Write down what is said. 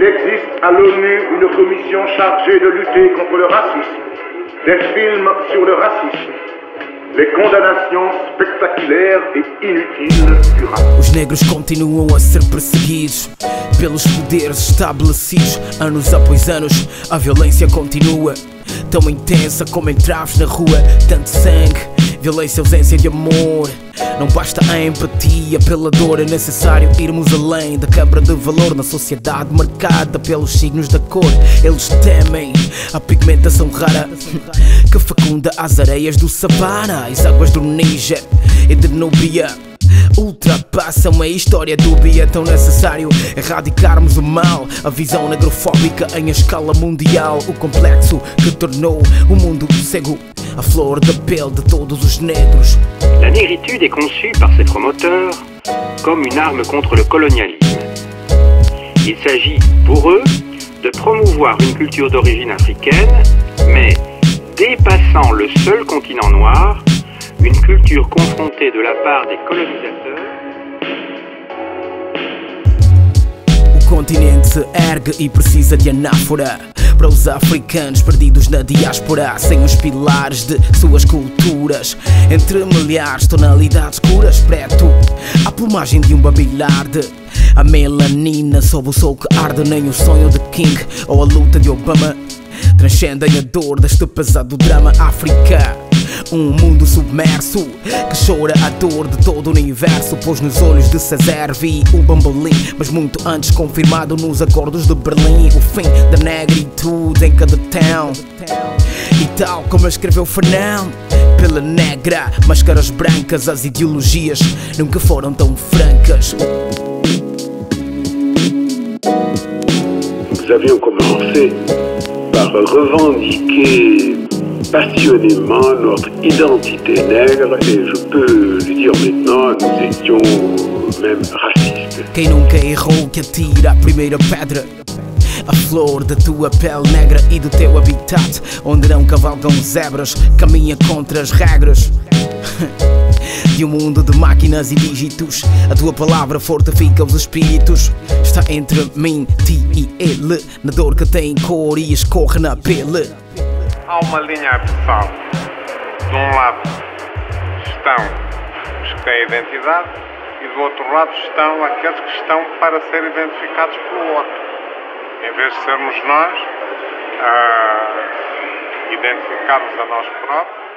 Il existe à l'ONU une commission chargée de lutter contre le racisme. Des films sur le racisme. Les condamnations spectaculaires et inutiles du racisme. Os negros continuam a ser perseguidos pelos poderes estabelecidos. Anos após anos, a violência continua. Tão intensa como entraves na rua. Tanto sangue, violência, ausência de amor. Não basta a empatia pela dor, é necessário irmos além da quebra de valor na sociedade marcada pelos signos da cor. Eles temem a pigmentação rara que fecunda as areias do Savana, as águas do Níger e de Núbia. Ultrapassam a história dúbia. É tão necessário erradicarmos o mal. A visão negrofóbica em escala mundial. O complexo que tornou o mundo cego. A flor da pele de todos os negros. La négritude est conçue par ses promoteurs comme une arme contre le colonialisme. Il s'agit pour eux de promouvoir une culture d'origine africaine, mais dépassant le seul continent noir, une culture confrontée de la part des colonisateurs O continente se ergue e precisa de anáfora para os africanos perdidos na diáspora, sem os pilares de suas culturas. Entre milhares de tonalidades escuras, preto, a plumagem de um babilarde. A melanina sob o sol que arde, nem o sonho de King ou a luta de Obama transcendem a dor deste pesado drama África. Um mundo submerso que chora a dor de todo o universo. Pois nos olhos de César vi o bambolim, mas muito antes confirmado nos acordos de Berlim. O fim da negritude em cada town. E tal como escreveu Fernão, pela negra, máscaras brancas, as ideologias nunca foram tão francas. Nous avions commencé par revendiquer passionnément notre identité nègre et je peux le dire maintenant, nous étions même racistes. Quem nunca errou que atira a primeira pedra? A flor da tua pele negra e do teu habitat, onde não cavalgam zebras, caminha contra as regras. De um mundo de máquinas e dígitos, a tua palavra fortifica os espíritos. Está entre mim, ti e ele, na dor que tem cor e escorre na pele. Há uma linha abissal. De um lado estão os que têm identidade e do outro lado estão aqueles que estão para ser identificados pelo outro. Em vez de sermos nós a identificarmos a nós próprios,